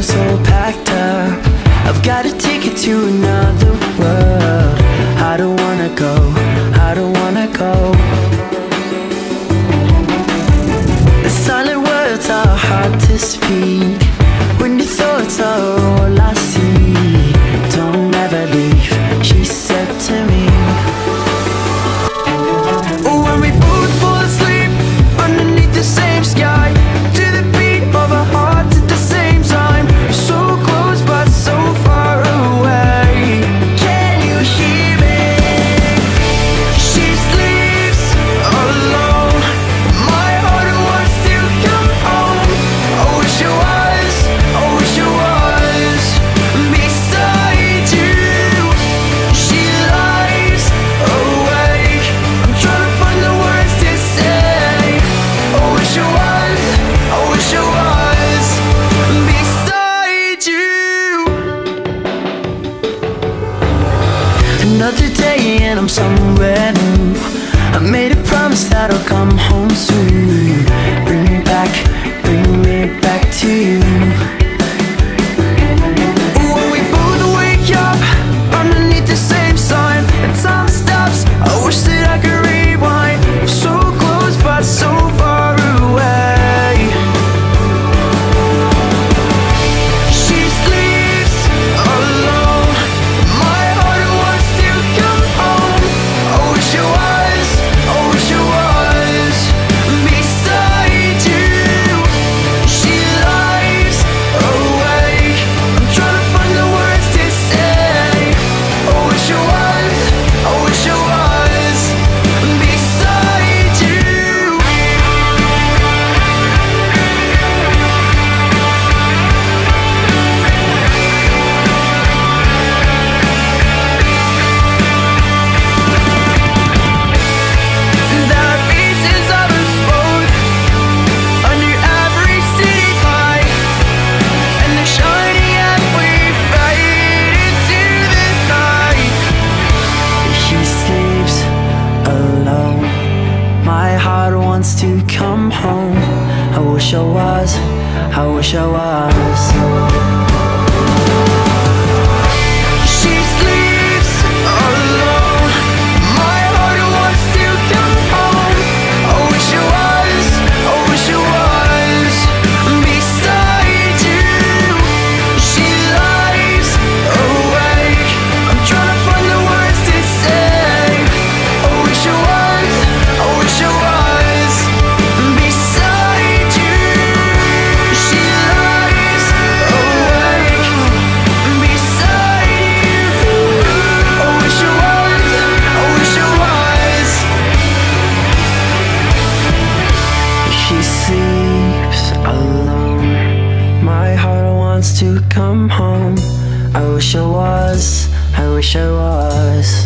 I'm so packed up. I've got a ticket to another world. I don't wanna go, I don't wanna go. The silent words are hard to speak When your thoughts are another day and I'm somewhere new. I made a promise that I'll come home soon. Bring me back, bring me back to you. wants to come home. I wish I was, I wish I was. wants to come home. I wish I was, I wish I was.